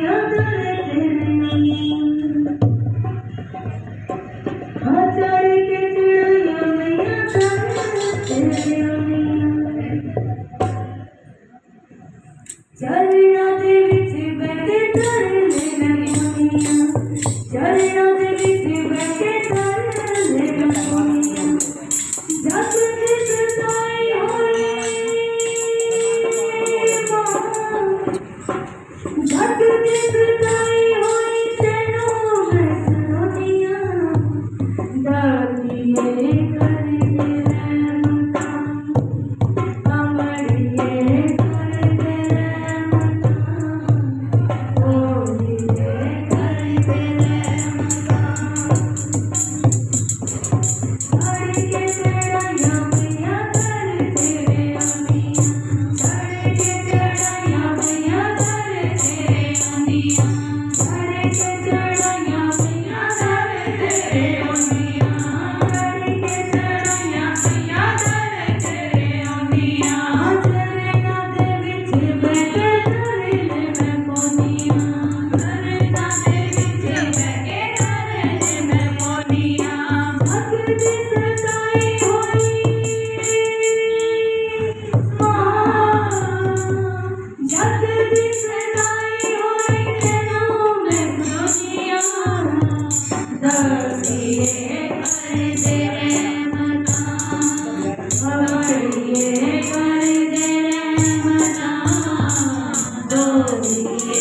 Happy I you.